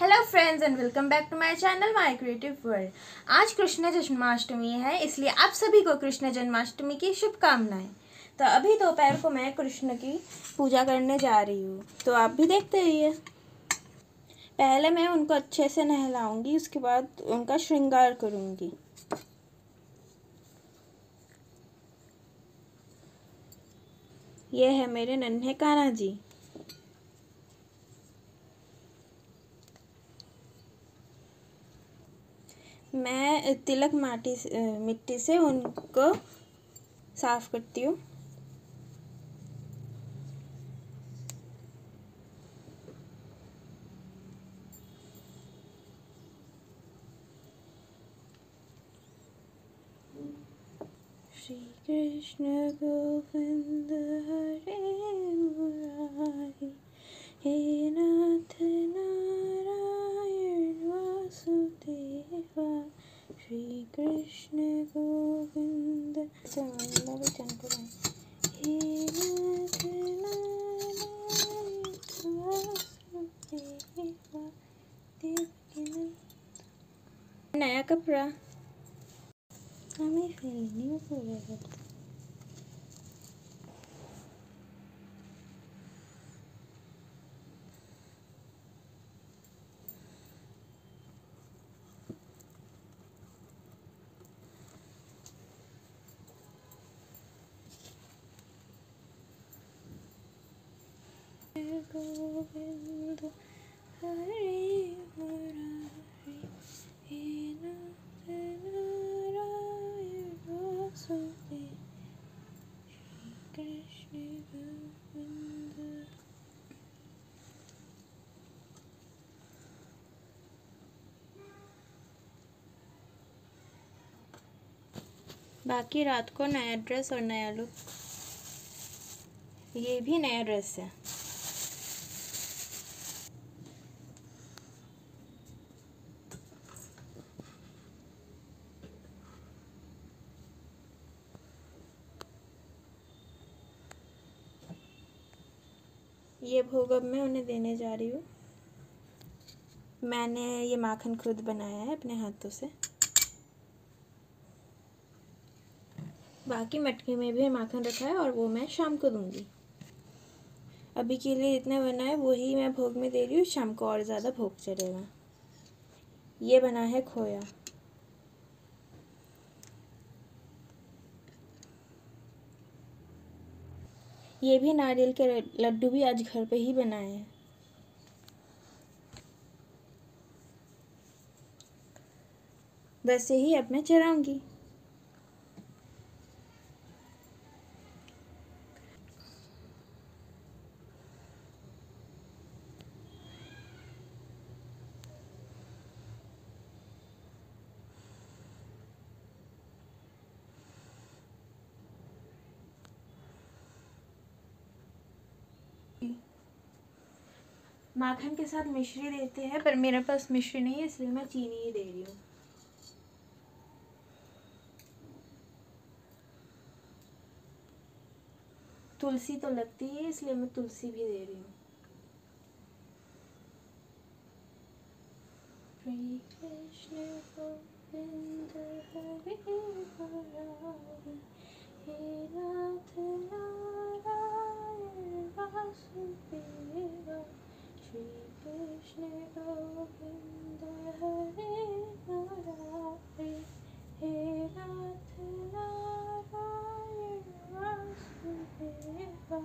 Hello friends and welcome back to my channel my creative world आज कृष्ण जन्माष्टमी है, इसलिए आप सभी को कृष्ण जन्माष्टमी की शुभकामनाएँ। तो अभी दोपहर को मैं कृष्ण की पूजा करने जा रही हूँ। तो आप भी देखते रहिए। पहले मैं उनको अच्छे से नहलाऊँगी, उसके बाद उनका श्रृंगार करूँगी। ये है मेरे नन्हे कान्हा जी। मैं तिलक माटी मिट्टी से उनको साफ़ करती हूँ। श्री कृष्ण गोविंद हरे मुरारी हे नाथ नारायण वासुदेवा श्री कृष्ण गोविंद वचन हे नाथ नया कपड़ा हमें फैलनी पड़ेगा गोविंद, हरे नारायण कृष्ण बाकी रात को नया ड्रेस और नया लुक ये भी नया ड्रेस है। ये भोग अब मैं उन्हें देने जा रही हूँ। मैंने ये माखन खुद बनाया है अपने हाथों से। बाकी मटके में भी माखन रखा है और वो मैं शाम को दूँगी। अभी के लिए इतना बना है, वही मैं भोग में दे रही हूँ, शाम को और ज़्यादा भोग चलेगा ये बना है खोया। ये भी नारियल के लड्डू भी आज घर पे ही बनाए हैं। वैसे ही अब मैं चढ़ाऊँगी माखन के साथ मिश्री देते हैं, पर मेरे पास मिश्री नहीं है, इसलिए मैं चीनी ही दे रही हूँ। तुलसी तो लगती है, इसलिए मैं तुलसी भी दे रही हूँ। हे नाथ नारायण वासुदेवा श्री कृष्ण गोविंद हरे मुरारी हे नाथ नारायण वासुदेवा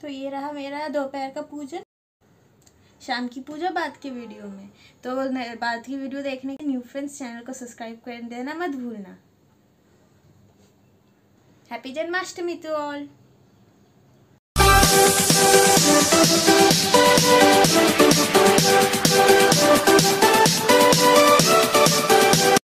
तो ये रहा मेरा दोपहर का पूजन, शाम की पूजा, बाद के वीडियो में। तो बाद की वीडियो देखने के न्यू फ्रेंड्स चैनल को सब्सक्राइब कर देना मत भूलना। Happy Janmashtami to all